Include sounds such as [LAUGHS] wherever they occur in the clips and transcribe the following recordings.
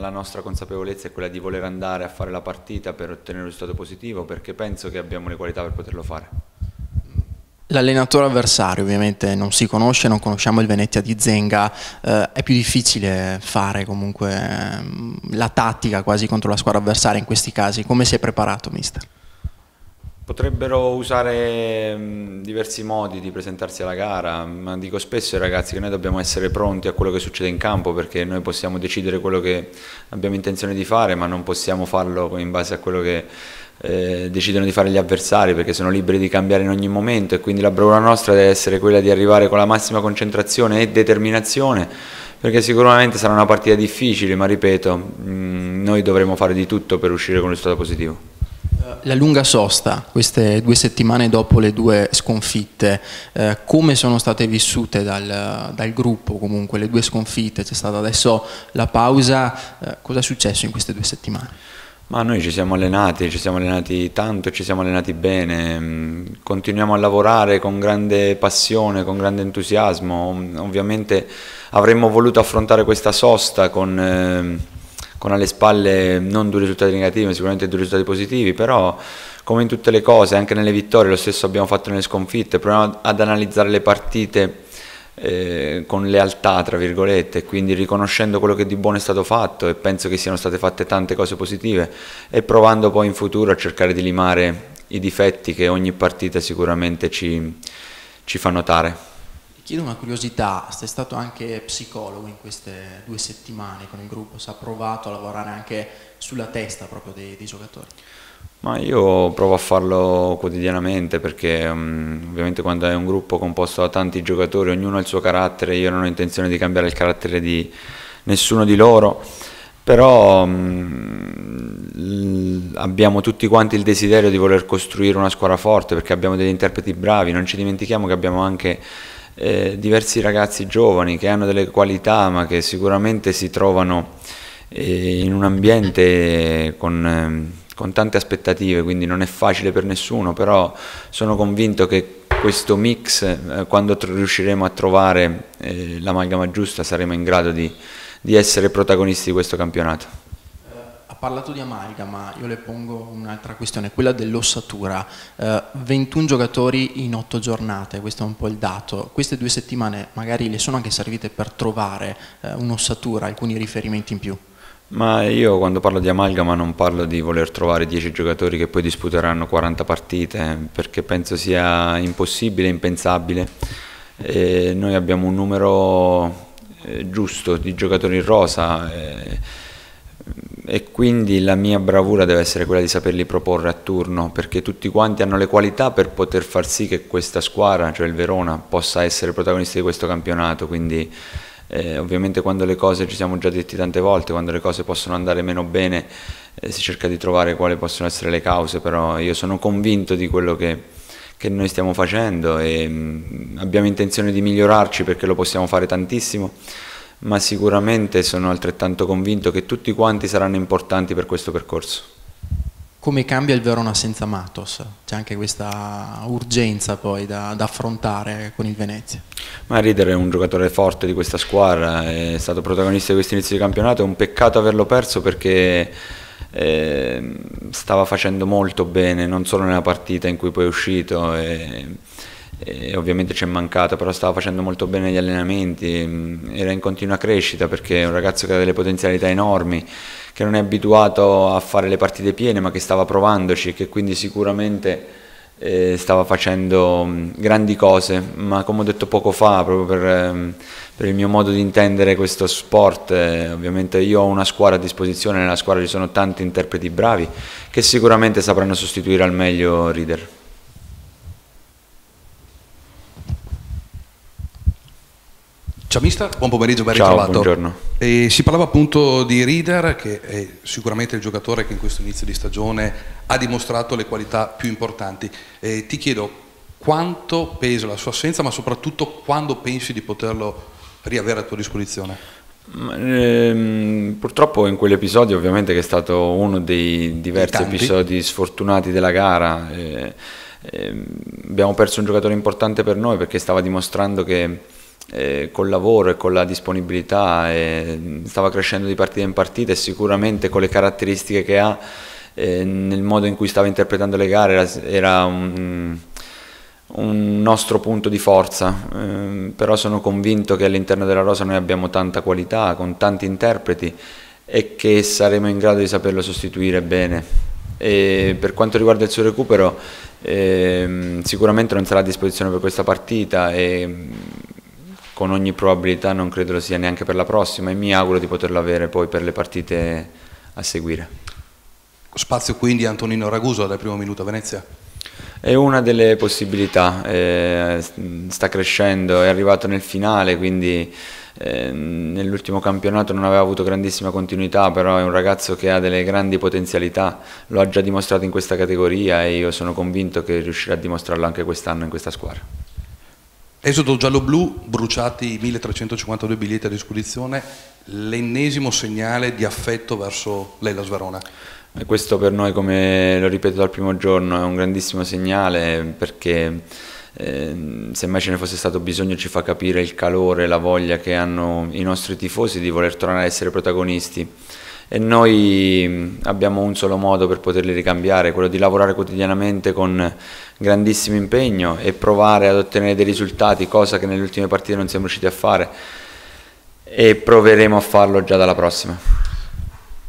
La nostra consapevolezza è quella di voler andare a fare la partita per ottenere un risultato positivo perché penso che abbiamo le qualità per poterlo fare. L'allenatore avversario ovviamente non si conosce, non conosciamo il Venezia di Zenga, eh, è più difficile fare comunque eh, la tattica quasi contro la squadra avversaria in questi casi. Come si è preparato mister? Potrebbero usare mh, diversi modi di presentarsi alla gara, ma dico spesso ai ragazzi che noi dobbiamo essere pronti a quello che succede in campo perché noi possiamo decidere quello che abbiamo intenzione di fare, ma non possiamo farlo in base a quello che eh, decidono di fare gli avversari perché sono liberi di cambiare in ogni momento e quindi la bravura nostra deve essere quella di arrivare con la massima concentrazione e determinazione perché sicuramente sarà una partita difficile, ma ripeto, mh, noi dovremo fare di tutto per uscire con un risultato positivo. La lunga sosta, queste due settimane dopo le due sconfitte, eh, come sono state vissute dal, dal, gruppo comunque le due sconfitte? C'è stata adesso la pausa, eh, cosa è successo in queste due settimane? Ma noi ci siamo allenati, ci siamo allenati tanto ci siamo allenati bene, mm, continuiamo a lavorare con grande passione, con grande entusiasmo, ovviamente avremmo voluto affrontare questa sosta con... Eh, con alle spalle non due risultati negativi, ma sicuramente due risultati positivi, però come in tutte le cose, anche nelle vittorie, lo stesso abbiamo fatto nelle sconfitte, proviamo ad analizzare le partite eh, con lealtà, tra virgolette, quindi riconoscendo quello che di buono è stato fatto e penso che siano state fatte tante cose positive e provando poi in futuro a cercare di limare i difetti che ogni partita sicuramente ci, ci fa notare. Chiedo una curiosità, sei stato anche psicologo in queste due settimane con il gruppo, si è provato a lavorare anche sulla testa proprio dei, dei giocatori? Ma io provo a farlo quotidianamente perché um, ovviamente quando è un gruppo composto da tanti giocatori, ognuno ha il suo carattere, io non ho intenzione di cambiare il carattere di nessuno di loro, però um, abbiamo tutti quanti il desiderio di voler costruire una squadra forte perché abbiamo degli interpreti bravi, non ci dimentichiamo che abbiamo anche eh, diversi ragazzi giovani che hanno delle qualità ma che sicuramente si trovano eh, in un ambiente con, eh, con tante aspettative, quindi non è facile per nessuno, però sono convinto che questo mix, eh, quando riusciremo a trovare eh, l'amalgama giusta, saremo in grado di, di essere protagonisti di questo campionato parlato di amalgama, io le pongo un'altra questione, quella dell'ossatura. Eh, 21 giocatori in 8 giornate, questo è un po' il dato. Queste due settimane magari le sono anche servite per trovare eh, un'ossatura, alcuni riferimenti in più? Ma io quando parlo di amalgama non parlo di voler trovare 10 giocatori che poi disputeranno 40 partite, perché penso sia impossibile, impensabile. E noi abbiamo un numero eh, giusto di giocatori in rosa. Eh, e quindi la mia bravura deve essere quella di saperli proporre a turno perché tutti quanti hanno le qualità per poter far sì che questa squadra, cioè il Verona, possa essere protagonista di questo campionato. Quindi eh, ovviamente quando le cose, ci siamo già detti tante volte, quando le cose possono andare meno bene eh, si cerca di trovare quali possono essere le cause però io sono convinto di quello che, che noi stiamo facendo e mh, mm, abbiamo intenzione di migliorarci perché lo possiamo fare tantissimo ma sicuramente sono altrettanto convinto che tutti quanti saranno importanti per questo percorso. Come cambia il Verona senza Matos? C'è anche questa urgenza poi da, da, affrontare con il Venezia. Ma Rieder è un giocatore forte di questa squadra, è stato protagonista di questo inizio di campionato, è un peccato averlo perso perché eh, stava facendo molto bene, non solo nella partita in cui poi è uscito. E, e ovviamente ci è mancato, però stava facendo molto bene gli allenamenti, mm, era in continua crescita perché è un ragazzo che ha delle potenzialità enormi, che non è abituato a fare le partite piene ma che stava provandoci e che quindi sicuramente eh, stava facendo mm, grandi cose, ma come ho detto poco fa, proprio per, ehm, per il mio modo di intendere questo sport, eh, ovviamente io ho una squadra a disposizione, nella squadra ci sono tanti interpreti bravi che sicuramente sapranno sostituire al meglio Reader. Ciao mister, buon pomeriggio, ben Ciao, ritrovato. buongiorno. E si parlava appunto di Reader, che è sicuramente il giocatore che in questo inizio di stagione ha dimostrato le qualità più importanti. E ti chiedo quanto pesa la sua assenza, ma soprattutto quando pensi di poterlo riavere a tua disposizione? Ehm, purtroppo in quell'episodio ovviamente che è stato uno dei diversi episodi sfortunati della gara eh, eh, abbiamo perso un giocatore importante per noi perché stava dimostrando che eh, col lavoro e con la disponibilità eh, stava crescendo di partita in partita e sicuramente con le caratteristiche che ha eh, nel modo in cui stava interpretando le gare era, era un, un, nostro punto di forza, eh, però sono convinto che all'interno della rosa noi abbiamo tanta qualità, con tanti interpreti e che saremo in grado di saperlo sostituire bene. E per quanto riguarda il suo recupero, eh, sicuramente non sarà a disposizione per questa partita e con ogni probabilità non credo lo sia neanche per la prossima e mi auguro di poterlo avere poi per le partite a seguire. Spazio quindi Antonino Raguso dal primo minuto a Venezia? È una delle possibilità, eh, sta crescendo, è arrivato nel finale, quindi eh, nell'ultimo campionato non aveva avuto grandissima continuità, però è un ragazzo che ha delle grandi potenzialità, lo ha già dimostrato in questa categoria e io sono convinto che riuscirà a dimostrarlo anche quest'anno in questa squadra. Esodo giallo-blu, bruciati 1352 biglietti a disposizione, l'ennesimo segnale di affetto verso l'Elas Verona. Questo per noi, come lo ripeto dal primo giorno, è un grandissimo segnale perché eh, se mai ce ne fosse stato bisogno ci fa capire il calore, la voglia che hanno i nostri tifosi di voler tornare a essere protagonisti e noi abbiamo un solo modo per poterli ricambiare, quello di lavorare quotidianamente con grandissimo impegno e provare ad ottenere dei risultati, cosa che nelle ultime partite non siamo riusciti a fare e proveremo a farlo già dalla prossima.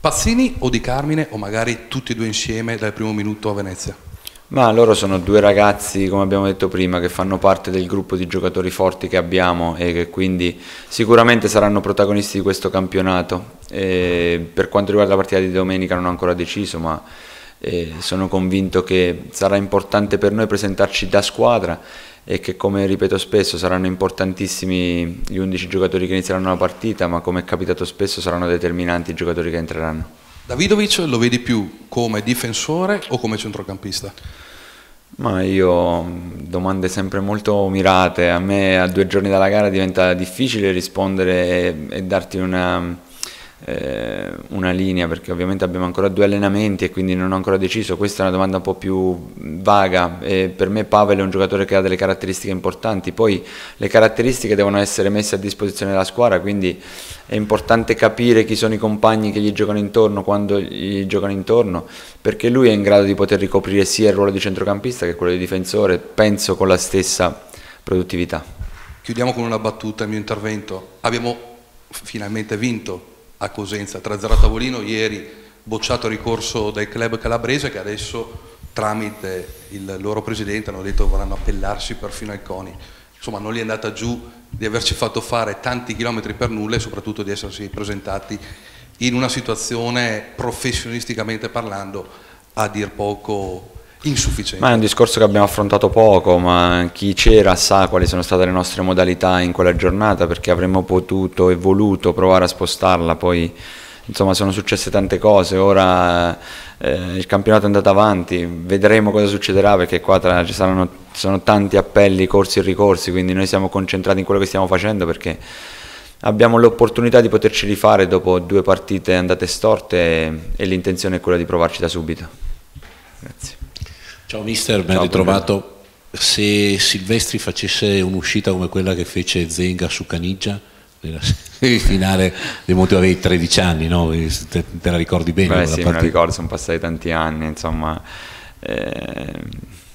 Pazzini o Di Carmine o magari tutti e due insieme dal primo minuto a Venezia? Ma loro sono due ragazzi, come abbiamo detto prima, che fanno parte del gruppo di giocatori forti che abbiamo e che quindi sicuramente saranno protagonisti di questo campionato. E per quanto riguarda la partita di domenica non ho ancora deciso, ma eh, sono convinto che sarà importante per noi presentarci da squadra e che come ripeto spesso saranno importantissimi gli 11 giocatori che inizieranno la partita, ma come è capitato spesso saranno determinanti i giocatori che entreranno. Davidovic lo vedi più come difensore o come centrocampista? Ma io domande sempre molto mirate, a me a due giorni dalla gara diventa difficile rispondere e, e darti una, eh, una linea perché ovviamente abbiamo ancora due allenamenti e quindi non ho ancora deciso, questa è una domanda un po' più vaga. E per me Pavel è un giocatore che ha delle caratteristiche importanti, poi le caratteristiche devono essere messe a disposizione della squadra, quindi è importante capire chi sono i compagni che gli giocano intorno, quando gli giocano intorno, perché lui è in grado di poter ricoprire sia il ruolo di centrocampista che quello di difensore, penso con la stessa produttività. Chiudiamo con una battuta il mio intervento, abbiamo finalmente vinto a Cosenza 3-0 a tavolino, ieri bocciato ricorso dal club calabrese che adesso tramite il loro presidente hanno detto che vorranno appellarsi perfino ai CONI. Insomma non gli è andata giù di averci fatto fare tanti chilometri per nulla e soprattutto di essersi presentati in una situazione professionisticamente parlando a dir poco insufficiente. Ma è un discorso che abbiamo affrontato poco, ma chi c'era sa quali sono state le nostre modalità in quella giornata perché avremmo potuto e voluto provare a spostarla, poi insomma sono successe tante cose, ora eh, il campionato è andato avanti, vedremo cosa succederà perché qua tra, ci saranno, sono tanti appelli, corsi e ricorsi, quindi noi siamo concentrati in quello che stiamo facendo perché abbiamo l'opportunità di poterci rifare dopo due partite andate storte e, e l'intenzione è quella di provarci da subito. Grazie. Ciao mister, ben ritrovato. Se Silvestri facesse un'uscita come quella che fece Zenga su Caniggia, nella [LAUGHS] semifinale del Monte avevi 13 anni, no? te, te, la ricordi bene? Beh sì, me la ricordo, sono passati tanti anni, insomma... Eh...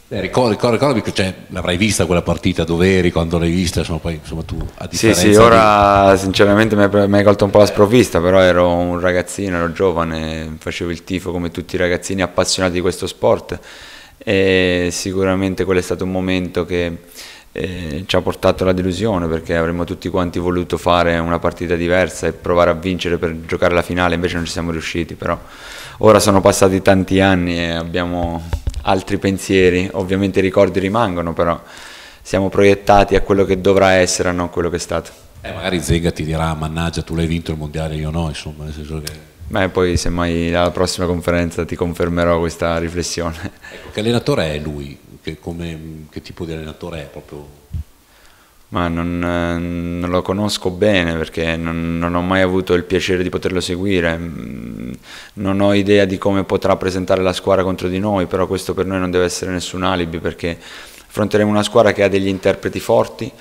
Eh, ricordo, ricordo, ricordo cioè, l'avrai vista quella partita, dove eri quando l'hai vista, insomma, poi insomma, tu a differenza Sì, sì, ora di... sinceramente mi hai colto un po' la sprovvista, però ero un ragazzino, ero giovane, facevo il tifo come tutti i ragazzini appassionati di questo sport e sicuramente quello è stato un momento che eh, ci ha portato alla delusione perché avremmo tutti quanti voluto fare una partita diversa e provare a vincere per giocare la finale, invece non ci siamo riusciti, però ora sono passati tanti anni e abbiamo altri pensieri, ovviamente i ricordi rimangono, però siamo proiettati a quello che dovrà essere, a non quello che è stato. Eh, magari Zenga ti dirà mannaggia tu l'hai vinto il mondiale, io no, insomma, nel senso che... Beh, poi semmai alla prossima conferenza ti confermerò questa riflessione. Ecco, che allenatore è lui? Che, come, che tipo di allenatore è proprio? Ma non, non, lo conosco bene perché non, non, ho mai avuto il piacere di poterlo seguire, non ho idea di come potrà presentare la squadra contro di noi, però questo per noi non deve essere nessun alibi perché affronteremo una squadra che ha degli interpreti forti,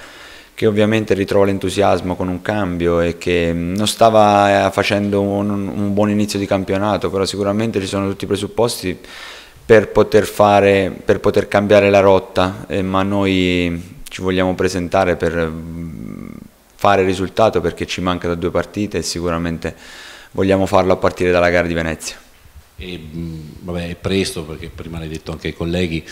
che ovviamente ritrova l'entusiasmo con un cambio e che non stava facendo un, un buon inizio di campionato, però sicuramente ci sono tutti i presupposti per poter, fare, per poter cambiare la rotta, eh, ma noi ci vogliamo presentare per mm, fare risultato perché ci manca da due partite e sicuramente vogliamo farlo a partire dalla gara di Venezia. E, mm, vabbè, è presto perché prima l'hai detto anche ai colleghi,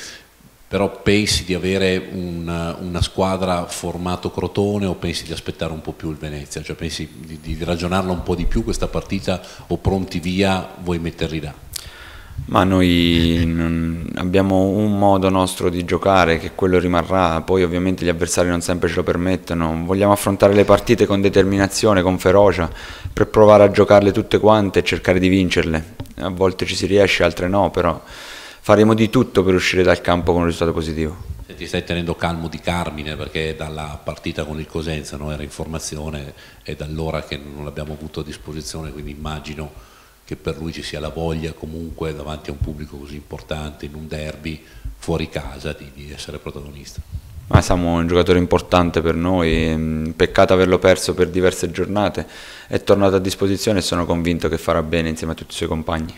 però pensi di avere una, una, squadra formato Crotone o pensi di aspettare un po' più il Venezia? Cioè pensi di, di ragionarla un po' di più questa partita o pronti via vuoi metterli là? Ma noi abbiamo un modo nostro di giocare che quello rimarrà, poi ovviamente gli avversari non sempre ce lo permettono, vogliamo affrontare le partite con determinazione, con ferocia, per provare a giocarle tutte quante e cercare di vincerle. A volte ci si riesce, altre no, però faremo di tutto per uscire dal campo con un risultato positivo. Se ti stai tenendo calmo di Carmine perché dalla partita con il Cosenza no, era in formazione e da allora che non l'abbiamo avuto a disposizione, quindi immagino che per lui ci sia la voglia comunque davanti a un pubblico così importante in un derby fuori casa di, di essere protagonista. Ma siamo un giocatore importante per noi, mm, peccato averlo perso per diverse giornate, è tornato a disposizione e sono convinto che farà bene insieme a tutti i suoi compagni.